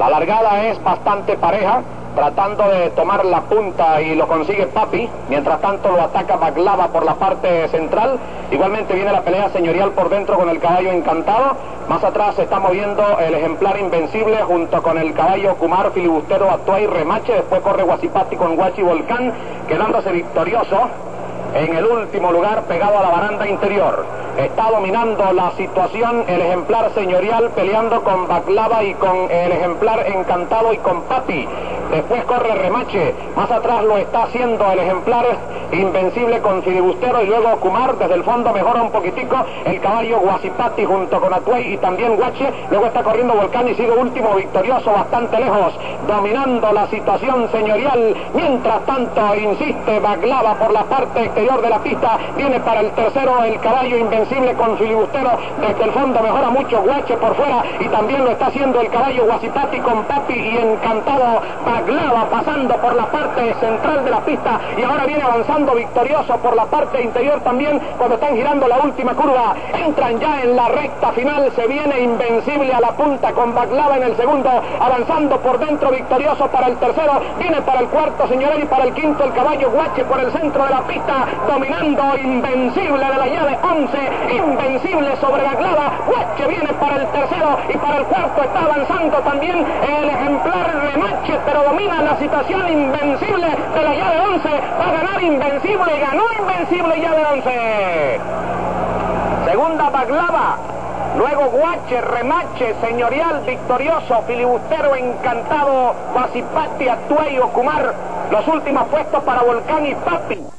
La largada es bastante pareja, tratando de tomar la punta y lo consigue Papi. Mientras tanto lo ataca Baglava por la parte central. Igualmente viene la pelea señorial por dentro con el caballo encantado. Más atrás se está moviendo el ejemplar invencible junto con el caballo Kumar, filibustero, y Remache. Después corre Guasipati con Guachi Volcán, quedándose victorioso en el último lugar pegado a la baranda interior. Está dominando la situación el ejemplar señorial peleando con Baklava y con el ejemplar encantado y con Papi. Después corre Remache. Más atrás lo está haciendo el ejemplar invencible con Filibustero y luego Kumar. Desde el fondo mejora un poquitico el caballo Guasipati junto con Atuey y también Guache. Luego está corriendo Volcán y sigue último victorioso bastante lejos. Dominando la situación señorial. Mientras tanto insiste Baglava por la parte exterior de la pista. Viene para el tercero el caballo invencible con Filibustero. Desde el fondo mejora mucho Guache por fuera y también lo está haciendo el caballo Guasipati con Papi y encantado Baglava pasando por la parte central de la pista y ahora viene avanzando victorioso por la parte interior también cuando están girando la última curva. Entran ya en la recta final, se viene invencible a la punta con Baglava en el segundo, avanzando por dentro victorioso para el tercero, viene para el cuarto señor y para el quinto el caballo Guache por el centro de la pista, dominando invencible de la llave 11, invencible sobre Baglava, Guache viene para el tercero y para el cuarto está avanzando también el ejemplar Remache, pero domina la situación invencible 11. Va a ganar invencible, ganó invencible llave 11. Segunda Baglava. Luego Guache, Remache, Señorial, Victorioso, Filibustero, Encantado, Guasipati, Atuey, Ocumar. Los últimos puestos para Volcán y Papi.